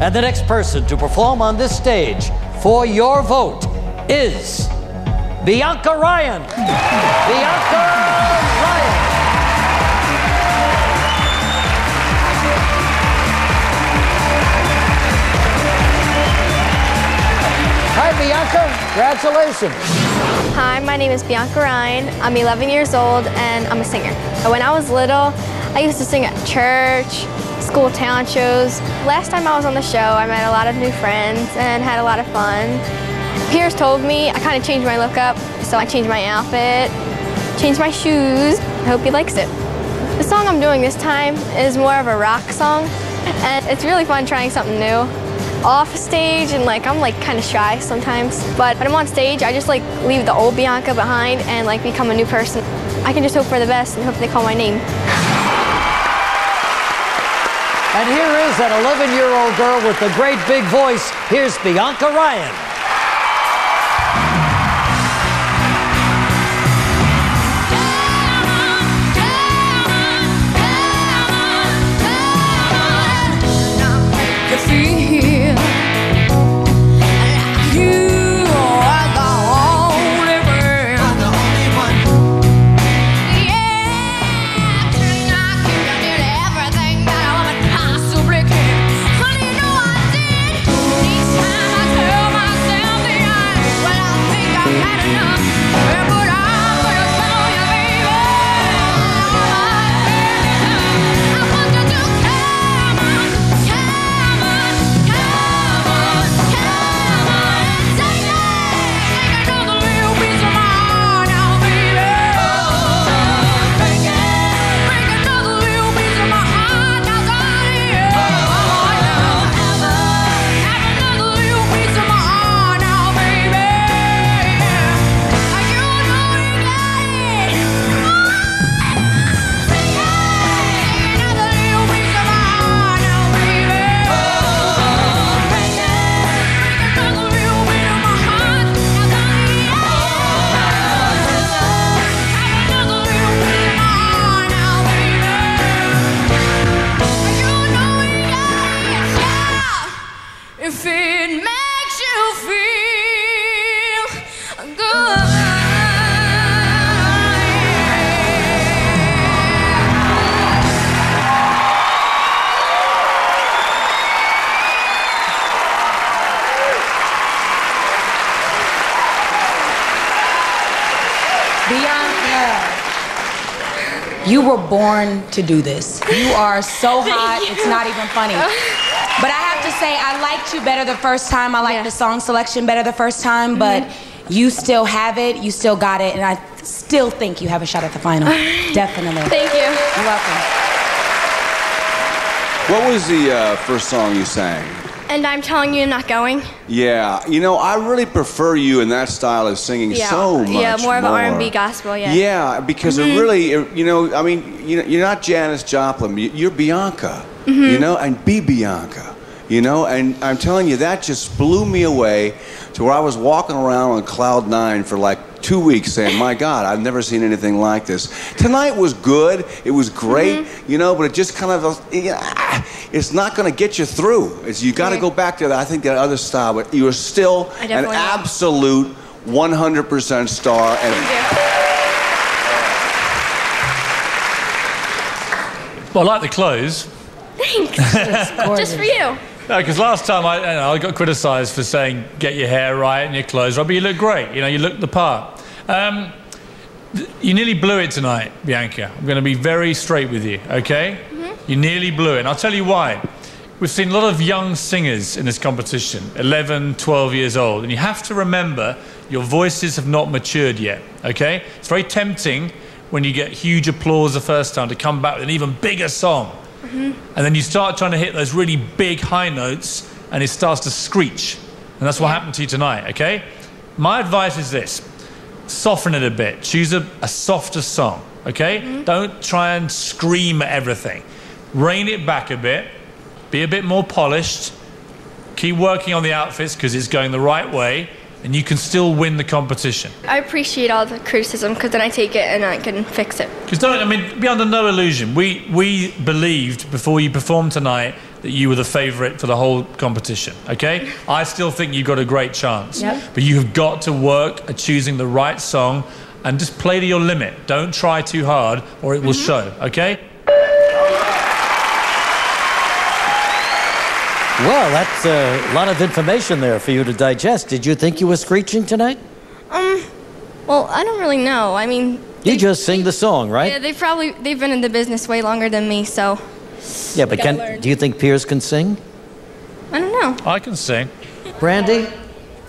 And the next person to perform on this stage for your vote is Bianca Ryan. Bianca Ryan. Hi, Bianca. Congratulations. Hi, my name is Bianca Ryan. I'm 11 years old and I'm a singer. When I was little, I used to sing at church, school talent shows. Last time I was on the show, I met a lot of new friends and had a lot of fun. Piers told me I kind of changed my look up, so I changed my outfit, changed my shoes. I hope he likes it. The song I'm doing this time is more of a rock song, and it's really fun trying something new off stage and like I'm like kind of shy sometimes but when I'm on stage I just like leave the old Bianca behind and like become a new person I can just hope for the best and hope they call my name And here is an 11 year old girl with a great big voice. Here's Bianca Ryan. Bianca, you were born to do this. You are so hot, it's not even funny. But I have to say, I liked you better the first time. I liked the song selection better the first time, but you still have it, you still got it, and I still think you have a shot at the final. Definitely. Thank you. You're welcome. What was the uh, first song you sang? And I'm telling you I'm not going Yeah, you know, I really prefer you in that style of singing yeah so much yeah more of an more. R&B gospel yeah Yeah, because Mhm. it really, it- you know, I mean, you know, you're not Janis Joplin. you- You're Bianca, you Mhm. know, and be Bianca, you know. And I'm telling you, that just blew me away to where I was walking around on cloud nine for like two weeks, saying, "My God, I've never seen anything like this." Tonight was good. It was great, Mm-hmm. you know, but it just kind of, it's not going to get you through. It's you got to Yeah. go back to that. I think that other style, but you are still an definitely will. absolute 100% star. And Well, I like the clothes. thanks just for you Because last time I, you know, I got criticised for saying get your hair right and your clothes right, but you look great. You know, you look the part. Um, you nearly blew it tonight, Bianca. I'm going to be very straight with you, okay? You nearly blew it. And I'll tell you why. We've seen a lot of young singers in this competition, 11, 12 years old, and you have to remember your voices have not matured yet, okay? It's very tempting when you get huge applause the first time to come back with an even bigger song. Mm-hmm. And then you start trying to hit those really big high notes and it starts to screech. And that's what happened to you tonight, okay? My advice is this soften it a bit. Choose a, a softer song, okay? Mm-hmm. Don't try and scream at everything. Rein it back a bit. Be a bit more polished. Keep working on the outfits because it's going the right way and you can still win the competition. I appreciate all the criticism because then I take it and I can fix it Because don't, I mean, be under no illusion. We, we believed before you performed tonight that you were the favorite for the whole competition, okay? I still think you've got a great chance. Yep. But you have got to work at choosing the right song and just play to your limit. Don't try too hard or it will mm-hmm. show, okay? Well, that's a lot of information there for you to digest. Did you think you were screeching tonight? Um, well, I don't really know. I mean, You just sing the song, right? yeah, right? they probably they've been in the business way longer than me, so Yeah, but can, learn. do you think Piers can sing? I don't know. I can sing. Brandy,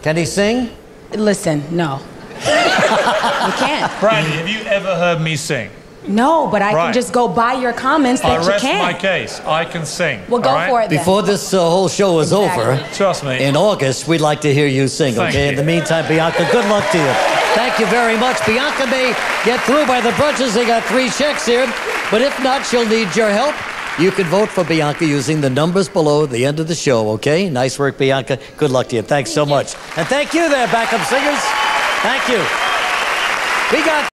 can he sing? Listen, no. you can't. Brandy, have you ever heard me sing? No, but I Right. can just go by your comments I that you rest can. my case. I can sing. Well, go all right? for it then. Before this uh, whole show is Exactly. over, Trust me. in August, we'd like to hear you sing, Thank okay? In the meantime, Bianca, good luck to you. Thank you very much. Bianca may get through by the brunches. They got three checks here. But if not, she'll need your help. You can vote for Bianca using the numbers below at the end of the show, okay? Nice work, Bianca. Good luck to you. Thanks so much. And thank you there, backup singers. Thank you. We got